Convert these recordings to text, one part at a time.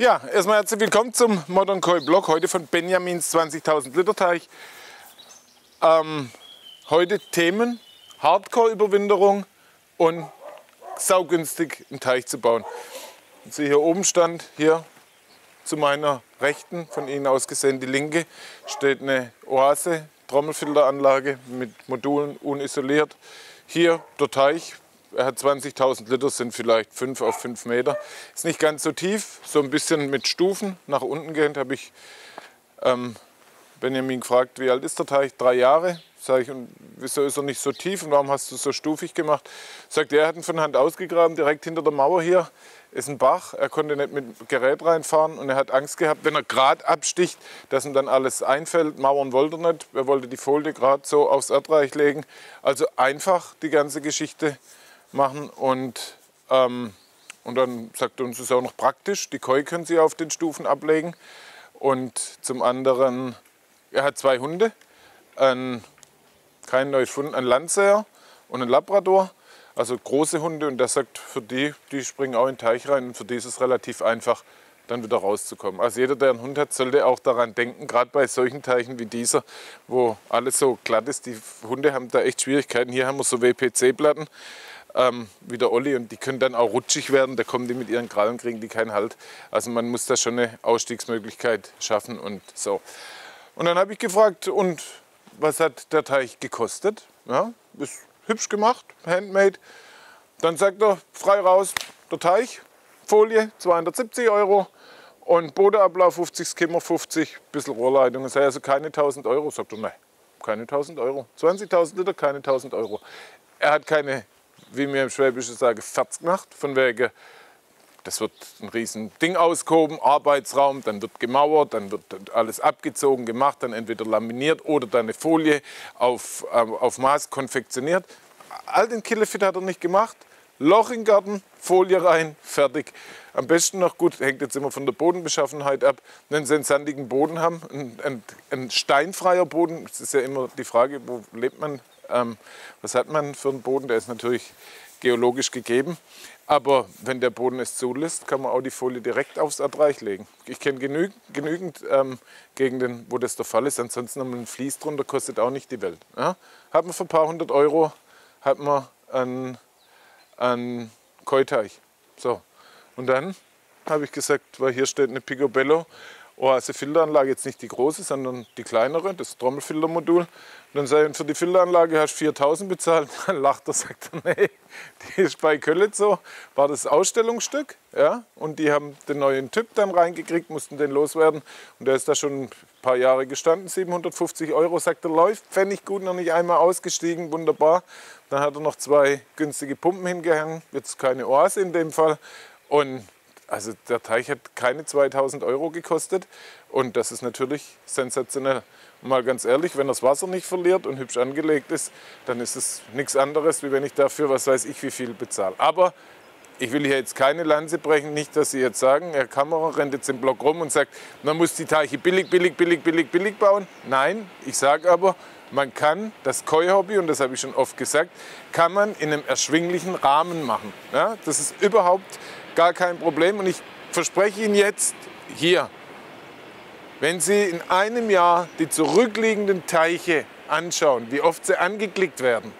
Ja, erstmal herzlich willkommen zum Modern Koi Blog. Heute von Benjamins 20.000 Liter Teich. Ähm, heute Themen Hardcore-Überwinterung und saugünstig einen Teich zu bauen. Sie hier oben stand, hier zu meiner Rechten, von Ihnen aus gesehen die linke, steht eine Oase, Trommelfilteranlage mit Modulen unisoliert. Hier der Teich, er hat 20.000 Liter, sind vielleicht 5 auf 5 Meter. Ist nicht ganz so tief, so ein bisschen mit Stufen nach unten gehend. Habe ich ähm, Benjamin gefragt, wie alt ist der Teich? Drei Jahre. Sag ich, und wieso ist er nicht so tief und warum hast du es so stufig gemacht? Sagt er, er hat ihn von Hand ausgegraben, direkt hinter der Mauer hier ist ein Bach. Er konnte nicht mit Gerät reinfahren und er hat Angst gehabt, wenn er gerade absticht, dass ihm dann alles einfällt. Mauern wollte er nicht. Er wollte die Folie gerade so aufs Erdreich legen. Also einfach die ganze Geschichte machen und, ähm, und dann sagt er uns, ist auch noch praktisch. Die Koi können Sie auf den Stufen ablegen. Und zum anderen, er hat zwei Hunde, ein, kein neues Fund, ein Landseher und ein Labrador. Also große Hunde und der sagt, für die, die springen auch in den Teich rein und für die ist es relativ einfach, dann wieder rauszukommen. Also jeder, der einen Hund hat, sollte auch daran denken, gerade bei solchen Teichen wie dieser, wo alles so glatt ist. Die Hunde haben da echt Schwierigkeiten. Hier haben wir so WPC-Platten, ähm, wie der Olli, und die können dann auch rutschig werden. Da kommen die mit ihren Krallen, kriegen die keinen Halt. Also man muss da schon eine Ausstiegsmöglichkeit schaffen und so. Und dann habe ich gefragt, und was hat der Teich gekostet? Ja, ist hübsch gemacht, handmade. Dann sagt er, frei raus, der Teich, Folie, 270 Euro und Bodenablauf 50, Skimmer 50, bisschen Rohrleitung. Das heißt also keine 1000 Euro. Sagt er, nein, keine 1000 Euro. 20.000 Liter, keine 1000 Euro. Er hat keine, wie wir im Schwäbischen sagen, Ferz gemacht, von wegen, das wird ein riesen Ding ausgehoben, Arbeitsraum, dann wird gemauert, dann wird alles abgezogen, gemacht, dann entweder laminiert oder dann eine Folie auf, auf Maß konfektioniert. All den Killefit hat er nicht gemacht. Loch im Garten, Folie rein, fertig. Am besten noch gut, hängt jetzt immer von der Bodenbeschaffenheit ab, wenn Sie einen sandigen Boden haben, ein, ein, ein steinfreier Boden, das ist ja immer die Frage, wo lebt man, ähm, was hat man für einen Boden, der ist natürlich geologisch gegeben. Aber wenn der Boden es zulässt, kann man auch die Folie direkt aufs Erdreich legen. Ich kenne genügend, genügend ähm, Gegenden, wo das der Fall ist. Ansonsten haben wir ein Fließ drunter, kostet auch nicht die Welt. Ja? Hat man für ein paar hundert Euro hat man einen, einen Keuteich. So. Und dann habe ich gesagt, weil hier steht eine Picobello Oase Filteranlage, jetzt nicht die große, sondern die kleinere, das Trommelfiltermodul. Und dann sage ich, für die Filteranlage hast du 4000 bezahlt. Dann lacht er, sagt er, nee, die ist bei Köln so, war das Ausstellungsstück. Ja? Und die haben den neuen Typ dann reingekriegt, mussten den loswerden. Und der ist da schon ein paar Jahre gestanden, 750 Euro, sagt er, läuft, pfennig gut, noch nicht einmal ausgestiegen, wunderbar. Dann hat er noch zwei günstige Pumpen hingehängt, jetzt keine Oase in dem Fall. Und also der Teich hat keine 2000 Euro gekostet und das ist natürlich sensationell. Mal ganz ehrlich, wenn das Wasser nicht verliert und hübsch angelegt ist, dann ist es nichts anderes, wie wenn ich dafür, was weiß ich, wie viel bezahle. Aber ich will hier jetzt keine Lanze brechen, nicht, dass Sie jetzt sagen, Herr Kammerer rennt jetzt im Block rum und sagt, man muss die Teiche billig, billig, billig, billig, billig bauen. Nein, ich sage aber, man kann das Koi-Hobby, und das habe ich schon oft gesagt, kann man in einem erschwinglichen Rahmen machen. Ja, das ist überhaupt gar kein Problem. Und ich verspreche Ihnen jetzt hier, wenn Sie in einem Jahr die zurückliegenden Teiche anschauen, wie oft sie angeklickt werden,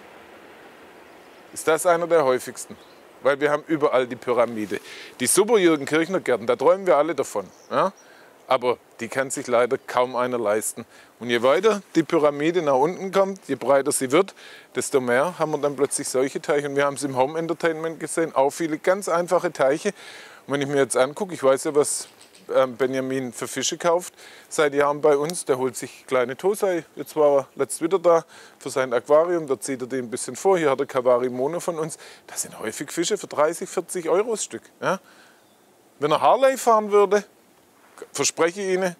ist das einer der häufigsten. Weil wir haben überall die Pyramide. Die Super-Jürgen-Kirchner-Gärten, da träumen wir alle davon. Ja? Aber die kann sich leider kaum einer leisten. Und je weiter die Pyramide nach unten kommt, je breiter sie wird, desto mehr haben wir dann plötzlich solche Teiche. Und wir haben es im Home Entertainment gesehen, auch viele ganz einfache Teiche. Und wenn ich mir jetzt angucke, ich weiß ja, was ähm, Benjamin für Fische kauft, seit Jahren bei uns. Der holt sich kleine Tosei. Jetzt war er letzt wieder da für sein Aquarium. Da zieht er die ein bisschen vor. Hier hat er Kavari Mono von uns. Das sind häufig Fische für 30, 40 Euro das Stück. Ja? Wenn er Harley fahren würde, verspreche Ihnen,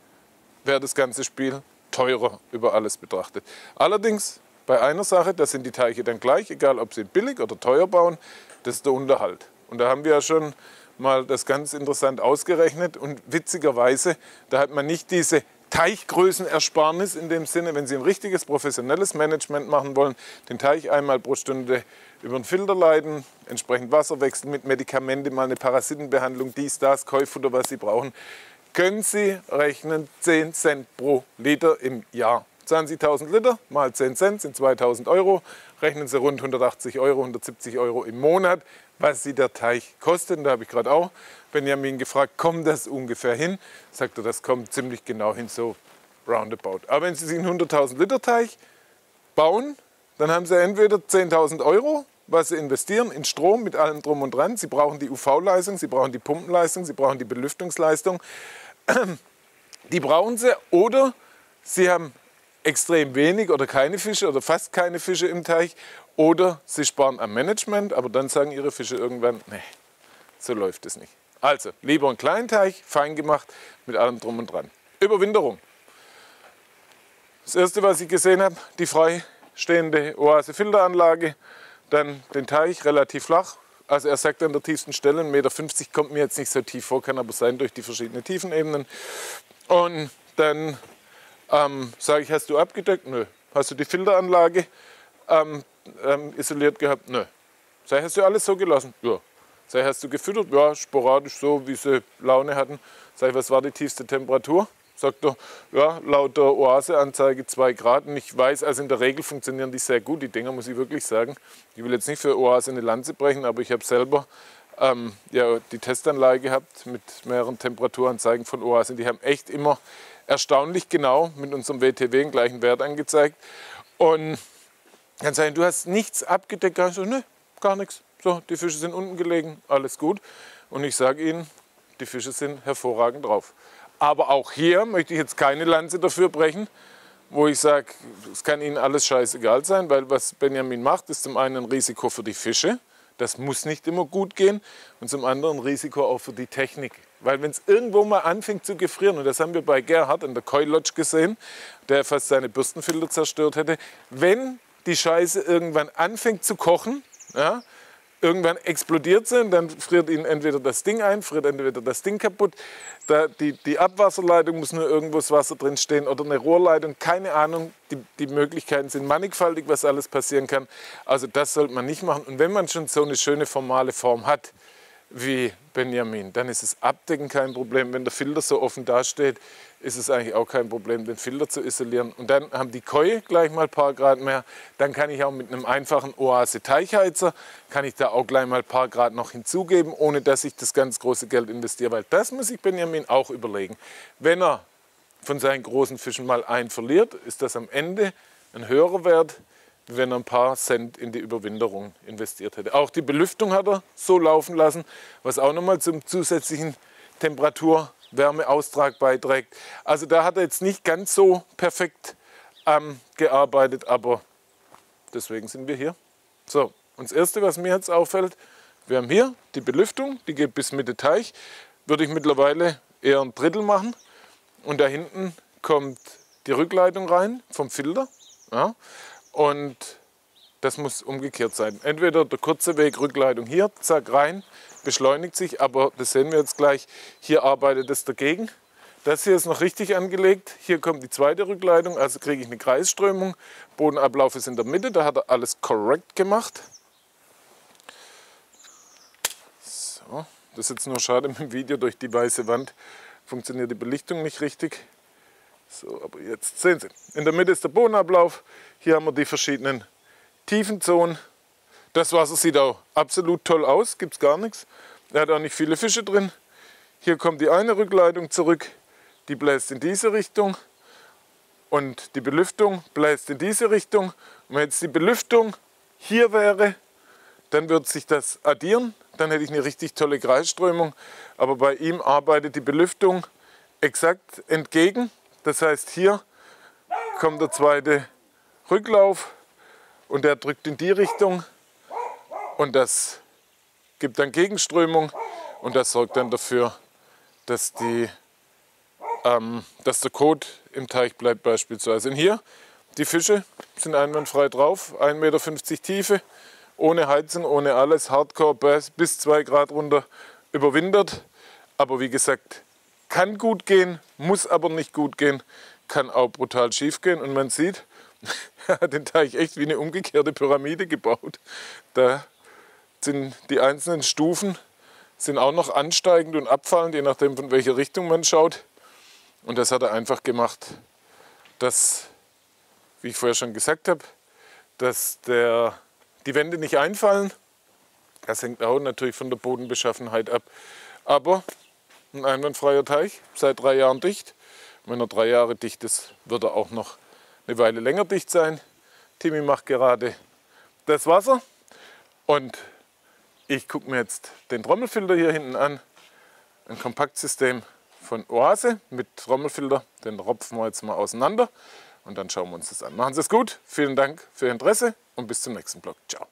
wäre das ganze Spiel teurer über alles betrachtet. Allerdings bei einer Sache, da sind die Teiche dann gleich, egal ob sie billig oder teuer bauen, das ist der Unterhalt. Und da haben wir ja schon mal das ganz interessant ausgerechnet und witzigerweise, da hat man nicht diese Teichgrößenersparnis in dem Sinne, wenn Sie ein richtiges professionelles Management machen wollen, den Teich einmal pro Stunde über den Filter leiten, entsprechend Wasser wechseln mit Medikamenten, mal eine Parasitenbehandlung, dies, das, Keufutter, was Sie brauchen, können Sie rechnen 10 Cent pro Liter im Jahr. 20.000 Liter mal 10 Cent sind 2.000 Euro. Rechnen Sie rund 180 Euro, 170 Euro im Monat, was Sie der Teich kostet. Und da habe ich gerade auch Benjamin gefragt, kommt das ungefähr hin? Sagt er, das kommt ziemlich genau hin, so roundabout. Aber wenn Sie sich einen 100.000 Liter Teich bauen, dann haben Sie entweder 10.000 Euro, was Sie investieren in Strom mit allem drum und dran. Sie brauchen die UV-Leistung, Sie brauchen die Pumpenleistung, Sie brauchen die Belüftungsleistung. Die brauchen Sie oder Sie haben extrem wenig oder keine Fische oder fast keine Fische im Teich oder Sie sparen am Management, aber dann sagen Ihre Fische irgendwann, nee, so läuft es nicht. Also lieber ein kleinen Teich, fein gemacht, mit allem drum und dran. Überwinterung. Das erste, was ich gesehen habe, die freistehende Oase-Filteranlage. Dann den Teich relativ flach. Also er sagt an der tiefsten Stelle, 1,50 Meter kommt mir jetzt nicht so tief vor, kann aber sein durch die verschiedenen Tiefenebenen. Und dann ähm, sage ich, hast du abgedeckt? Nö. Hast du die Filteranlage ähm, ähm, isoliert gehabt? Nö. Ich, hast du alles so gelassen? Ja. Ich, hast du gefüttert? Ja, sporadisch so, wie sie Laune hatten. Ich, was war die tiefste Temperatur? Sagt er, ja, laut der Oase-Anzeige 2 Grad. Und ich weiß, also in der Regel funktionieren die sehr gut, die Dinger, muss ich wirklich sagen. Ich will jetzt nicht für Oase eine Lanze brechen, aber ich habe selber ähm, ja, die Testanlage gehabt mit mehreren Temperaturanzeigen von Oase. Die haben echt immer erstaunlich genau mit unserem WTW den gleichen Wert angezeigt. Und dann sagen, du hast nichts abgedeckt. Ich so, ne, gar nichts. So, die Fische sind unten gelegen, alles gut. Und ich sage Ihnen, die Fische sind hervorragend drauf. Aber auch hier möchte ich jetzt keine Lanze dafür brechen, wo ich sage, es kann Ihnen alles scheißegal sein, weil was Benjamin macht, ist zum einen ein Risiko für die Fische. Das muss nicht immer gut gehen. Und zum anderen ein Risiko auch für die Technik. Weil wenn es irgendwo mal anfängt zu gefrieren, und das haben wir bei Gerhard in der Koi Lodge gesehen, der fast seine Bürstenfilter zerstört hätte, wenn die Scheiße irgendwann anfängt zu kochen, ja, irgendwann explodiert sie und dann friert ihnen entweder das Ding ein, friert entweder das Ding kaputt. Da, die, die Abwasserleitung muss nur irgendwo das Wasser drin stehen oder eine Rohrleitung, keine Ahnung. Die, die Möglichkeiten sind mannigfaltig, was alles passieren kann. Also das sollte man nicht machen. Und wenn man schon so eine schöne formale Form hat, wie Benjamin, dann ist es Abdecken kein Problem. Wenn der Filter so offen dasteht, ist es eigentlich auch kein Problem, den Filter zu isolieren. Und dann haben die Koi gleich mal ein paar Grad mehr. Dann kann ich auch mit einem einfachen Oase-Teichheizer, kann ich da auch gleich mal ein paar Grad noch hinzugeben, ohne dass ich das ganz große Geld investiere. Weil das muss ich Benjamin auch überlegen. Wenn er von seinen großen Fischen mal einen verliert, ist das am Ende ein höherer Wert, wenn er ein paar Cent in die Überwinterung investiert hätte. Auch die Belüftung hat er so laufen lassen, was auch nochmal zum zusätzlichen Temperatur-Wärmeaustrag beiträgt. Also da hat er jetzt nicht ganz so perfekt ähm, gearbeitet, aber deswegen sind wir hier. So, und das Erste, was mir jetzt auffällt, wir haben hier die Belüftung, die geht bis Mitte Teich. Würde ich mittlerweile eher ein Drittel machen. Und da hinten kommt die Rückleitung rein vom Filter. Ja. Und das muss umgekehrt sein. Entweder der kurze Weg, Rückleitung hier, zack, rein, beschleunigt sich, aber das sehen wir jetzt gleich, hier arbeitet es dagegen. Das hier ist noch richtig angelegt. Hier kommt die zweite Rückleitung, also kriege ich eine Kreisströmung. Bodenablauf ist in der Mitte, da hat er alles korrekt gemacht. So, das ist jetzt nur schade mit dem Video, durch die weiße Wand funktioniert die Belichtung nicht richtig. So, aber jetzt sehen Sie, in der Mitte ist der Bodenablauf. Hier haben wir die verschiedenen Tiefenzonen. Das Wasser sieht auch absolut toll aus, gibt es gar nichts. Er hat auch nicht viele Fische drin. Hier kommt die eine Rückleitung zurück, die bläst in diese Richtung. Und die Belüftung bläst in diese Richtung. Und wenn jetzt die Belüftung hier wäre, dann würde sich das addieren. Dann hätte ich eine richtig tolle Kreisströmung. Aber bei ihm arbeitet die Belüftung exakt entgegen. Das heißt, hier kommt der zweite Rücklauf und der drückt in die Richtung und das gibt dann Gegenströmung und das sorgt dann dafür, dass, die, ähm, dass der Kot im Teich bleibt beispielsweise. Und hier, die Fische sind einwandfrei drauf, 1,50 Meter Tiefe, ohne Heizung, ohne alles, Hardcore bis 2 Grad runter überwintert. Aber wie gesagt, Kann gut gehen, muss aber nicht gut gehen, kann auch brutal schief gehen. Und man sieht, er hat den Teich echt wie eine umgekehrte Pyramide gebaut. Da sind die einzelnen Stufen sind auch noch ansteigend und abfallend, je nachdem von welcher Richtung man schaut. Und das hat er einfach gemacht, dass, wie ich vorher schon gesagt habe, dass der, die Wände nicht einfallen. Das hängt auch natürlich von der Bodenbeschaffenheit ab. Aber ein einwandfreier Teich, seit drei Jahren dicht. Wenn er drei Jahre dicht ist, wird er auch noch eine Weile länger dicht sein. Timmy macht gerade das Wasser und ich gucke mir jetzt den Trommelfilter hier hinten an. Ein Kompaktsystem von Oase mit Trommelfilter. Den ropfen wir jetzt mal auseinander und dann schauen wir uns das an. Machen Sie es gut, vielen Dank für Ihr Interesse und bis zum nächsten Blog. Ciao.